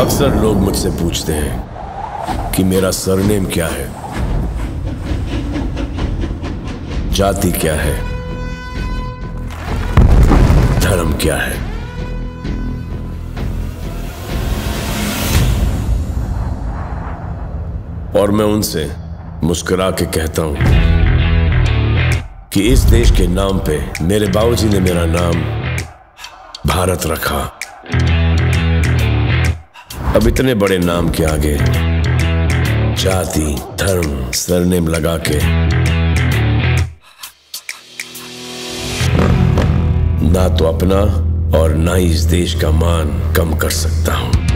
अक्सर लोग मुझसे पूछते हैं कि मेरा सरनेम क्या है? जाति क्या है? धर्म क्या है? और मैं उनसे मुस्कुरा के कहता हूँ कि इस देश के नाम पे मेरे बाबूजी ने मेरा नाम भारत रखा। अब इतने बड़े नाम के आगे जाति, धर्म, सरनेम लगा के ना तो अपना और ना ही इस देश का मान कम कर सकता हूँ।